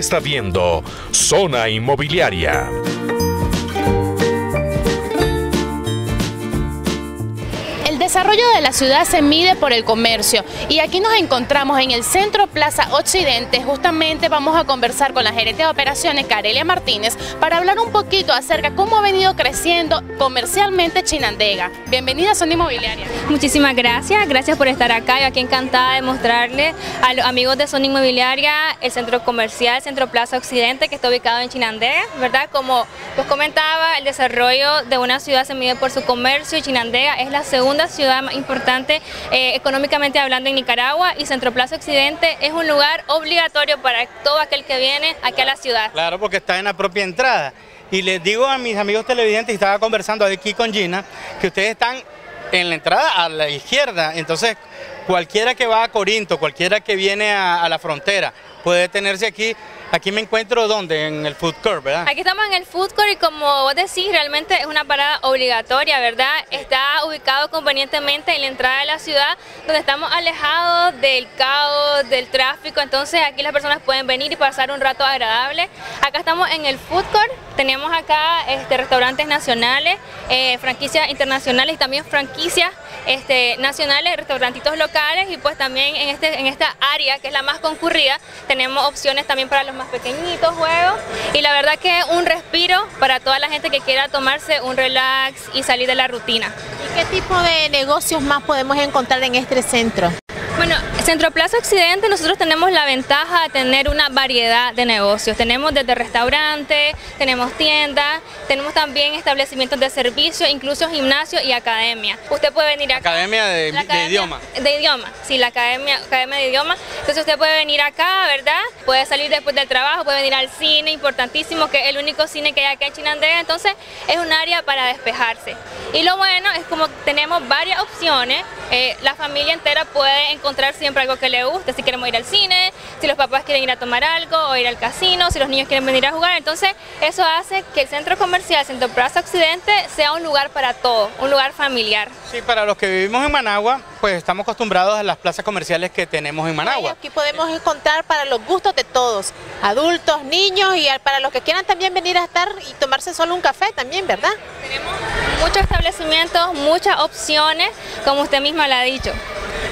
está viendo Zona Inmobiliaria. Desarrollo de la ciudad se mide por el comercio y aquí nos encontramos en el Centro Plaza Occidente. Justamente vamos a conversar con la gerente de operaciones, Carelia Martínez, para hablar un poquito acerca de cómo ha venido creciendo comercialmente Chinandega. Bienvenida a Zona Inmobiliaria. Muchísimas gracias, gracias por estar acá. Yo aquí encantada de mostrarle a los amigos de Zona Inmobiliaria el centro comercial, Centro Plaza Occidente, que está ubicado en Chinandega, ¿verdad? Como os comentaba, el desarrollo de una ciudad se mide por su comercio Chinandega es la segunda ciudad ciudad más importante eh, económicamente hablando en Nicaragua y Centro Plaza Occidente es un lugar obligatorio para todo aquel que viene aquí a la ciudad. Claro, porque está en la propia entrada. Y les digo a mis amigos televidentes, estaba conversando aquí con Gina, que ustedes están en la entrada a la izquierda, entonces cualquiera que va a Corinto, cualquiera que viene a, a la frontera, puede detenerse aquí Aquí me encuentro donde, en el food court, ¿verdad? Aquí estamos en el food court y como vos decís, realmente es una parada obligatoria, ¿verdad? Está ubicado convenientemente en la entrada de la ciudad, donde estamos alejados del caos, del tráfico, entonces aquí las personas pueden venir y pasar un rato agradable. Acá estamos en el food court, tenemos acá este, restaurantes nacionales, eh, franquicias internacionales y también franquicias este, nacionales, restaurantitos locales y pues también en, este, en esta área que es la más concurrida tenemos opciones también para los más pequeñitos juegos y la verdad que un respiro para toda la gente que quiera tomarse un relax y salir de la rutina. ¿Y qué tipo de negocios más podemos encontrar en este centro? Bueno, Centro Plaza Occidente nosotros tenemos la ventaja de tener una variedad de negocios. Tenemos desde restaurantes, tenemos tiendas, tenemos también establecimientos de servicio, incluso gimnasio y academia. Usted puede venir acá. Academia de, idioma. De idioma, sí, la academia, academia de idioma. Entonces usted puede venir acá, ¿verdad? Puede salir después del trabajo, puede venir al cine, importantísimo, que es el único cine que hay acá en Chinandega. Entonces es un área para despejarse. Y lo bueno es como tenemos varias opciones, eh, la familia entera puede encontrar encontrar siempre algo que le guste, si queremos ir al cine, si los papás quieren ir a tomar algo o ir al casino, si los niños quieren venir a jugar. Entonces eso hace que el centro comercial Centro Plaza Occidente sea un lugar para todo, un lugar familiar. Sí, para los que vivimos en Managua, pues estamos acostumbrados a las plazas comerciales que tenemos en Managua. Aquí podemos encontrar para los gustos de todos, adultos, niños y para los que quieran también venir a estar y tomarse solo un café también, ¿verdad? Tenemos muchos establecimientos, muchas opciones, como usted misma lo ha dicho.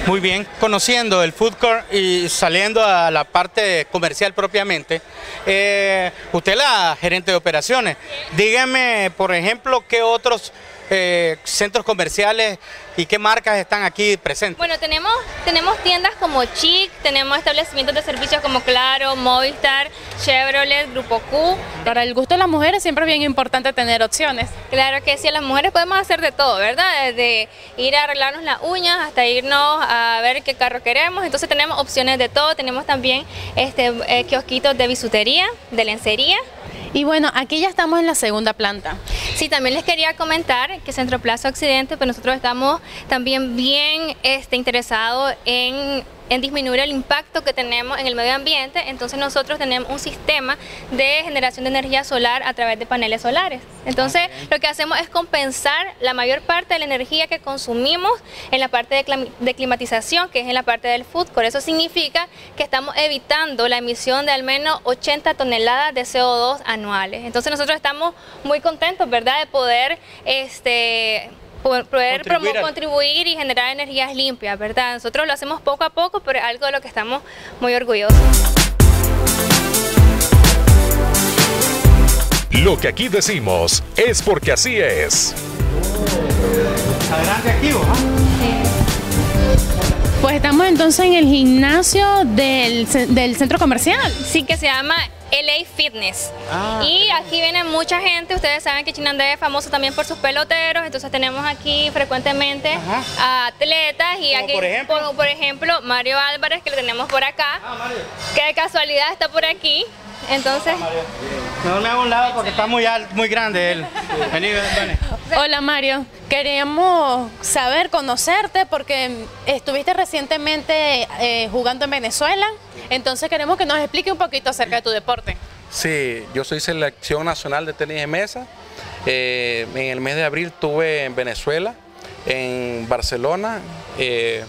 Muy bien, conociendo el food court y saliendo a la parte comercial propiamente, eh, usted la gerente de operaciones, dígame, por ejemplo, qué otros eh, centros comerciales y qué marcas están aquí presentes? Bueno, tenemos, tenemos tiendas como Chic, tenemos establecimientos de servicios como Claro, Movistar, Chevrolet, Grupo Q. Para el gusto de las mujeres siempre es bien importante tener opciones. Claro que sí, las mujeres podemos hacer de todo, ¿verdad? Desde ir a arreglarnos las uñas hasta irnos a ver qué carro queremos. Entonces tenemos opciones de todo, tenemos también este, eh, kiosquitos de bisutería, de lencería. Y bueno, aquí ya estamos en la segunda planta. Sí, también les quería comentar que Centro Plaza Occidente, pues nosotros estamos también bien este, interesados en en disminuir el impacto que tenemos en el medio ambiente, entonces nosotros tenemos un sistema de generación de energía solar a través de paneles solares. Entonces lo que hacemos es compensar la mayor parte de la energía que consumimos en la parte de, climatización, que es en la parte del food Por Eso significa que estamos evitando la emisión de al menos 80 toneladas de CO2 anuales. Entonces nosotros estamos muy contentos, ¿verdad?, de poder este, poder contribuir, contribuir y generar energías limpias, ¿verdad? Nosotros lo hacemos poco a poco, pero es algo de lo que estamos muy orgullosos. Lo que aquí decimos es porque así es. Adelante aquí, Pues estamos entonces en el gimnasio del, del centro comercial. Sí, que se llama LA Fitness. Ah, y aquí viene mucha gente, ustedes saben que Chinandega es famoso también por sus peloteros, entonces tenemos aquí frecuentemente a atletas y aquí, por ejemplo? Mario Álvarez, que lo tenemos por acá, ah, que de casualidad está por aquí. Entonces... No me hago un lado porque está muy, muy grande él. Vení, Hola Mario, queríamos saber, conocerte porque estuviste recientemente eh, jugando en Venezuela, entonces queremos que nos explique un poquito acerca de tu deporte. Sí, yo soy selección nacional de tenis de mesa. Eh, en el mes de abril estuve en Venezuela, en Barcelona. Eh,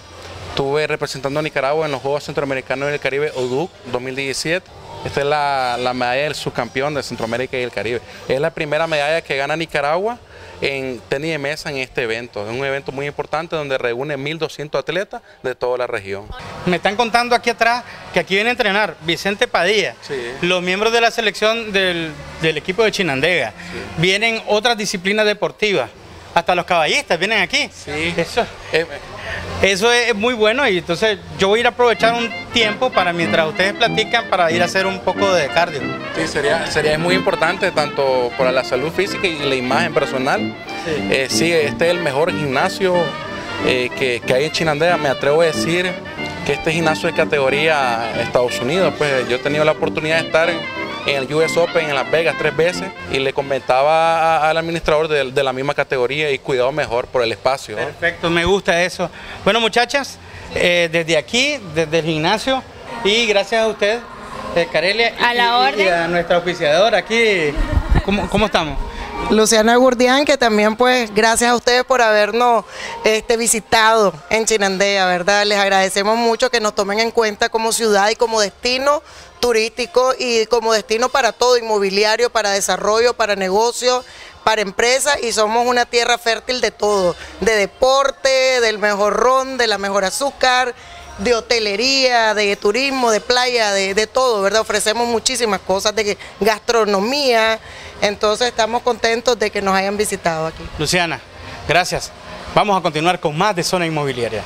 estuve representando a Nicaragua en los Juegos Centroamericanos del Caribe ODUC 2017 Esta es la, la medalla del subcampeón de Centroamérica y el Caribe. Es la primera medalla que gana Nicaragua en tenis de mesa en este evento. Es un evento muy importante donde reúne 1.200 atletas de toda la región. Me están contando aquí atrás que aquí viene a entrenar Vicente Padilla, Sí. los miembros de la selección del, del equipo de Chinandega. Vienen otras disciplinas deportivas, hasta los caballistas vienen aquí. Sí. Eso, Eh, eso es muy bueno y entonces yo voy a ir a aprovechar un tiempo para mientras ustedes platican para ir a hacer un poco de cardio. Sí, sería, sería muy importante tanto para la salud física y la imagen personal. Sí. Eh, sí, este es el mejor gimnasio eh, que, que hay en Chinandega. Me atrevo a decir que este gimnasio de categoría Estados Unidos. Pues yo he tenido la oportunidad de estar en, el US Open en Las Vegas tres veces y le comentaba a- al administrador de, de la misma categoría y cuidado mejor por el espacio. ¿no? Perfecto, me gusta eso. Bueno, muchachas, eh, desde aquí, desde el gimnasio, y gracias a usted, eh, Carelia, y- A la y- orden. y a nuestra auspiciadora aquí. ¿Cómo, cómo estamos? Luciana Gurdián, que también pues gracias a ustedes por habernos este, visitado en Chinandea, ¿verdad? Les agradecemos mucho que nos tomen en cuenta como ciudad y como destino turístico y como destino para todo, inmobiliario, para desarrollo, para negocio, para empresas y somos una tierra fértil de todo, de deporte, del mejor ron, de la mejor azúcar, de hotelería, de turismo, de playa, de, de todo, ¿verdad? Ofrecemos muchísimas cosas, de gastronomía, entonces estamos contentos de que nos hayan visitado aquí. Luciana, gracias. Vamos a continuar con más de Zona Inmobiliaria.